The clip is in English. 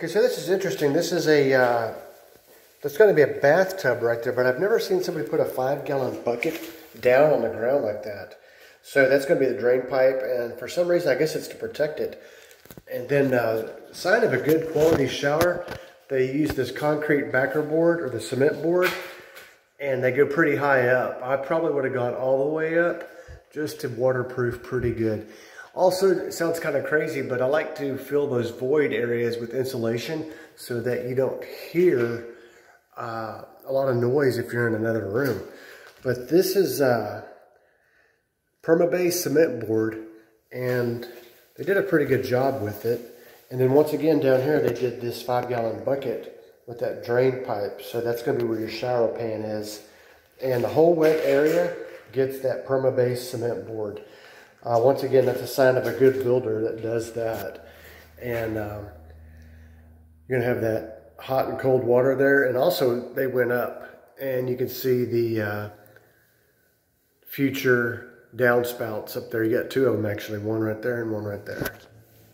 Okay, so this is interesting. This is a, uh, there's going to be a bathtub right there, but I've never seen somebody put a five gallon bucket down on the ground like that. So that's going to be the drain pipe, and for some reason, I guess it's to protect it. And then, uh, sign of a good quality shower, they use this concrete backer board or the cement board, and they go pretty high up. I probably would have gone all the way up just to waterproof pretty good. Also, it sounds kind of crazy, but I like to fill those void areas with insulation so that you don't hear uh, a lot of noise if you're in another room. But this is uh, perma-base cement board, and they did a pretty good job with it. And then once again down here, they did this five gallon bucket with that drain pipe. So that's gonna be where your shower pan is. And the whole wet area gets that perma-base cement board. Uh, once again, that's a sign of a good builder that does that. And um, you're gonna have that hot and cold water there. And also they went up and you can see the uh, future downspouts up there. You got two of them actually, one right there and one right there.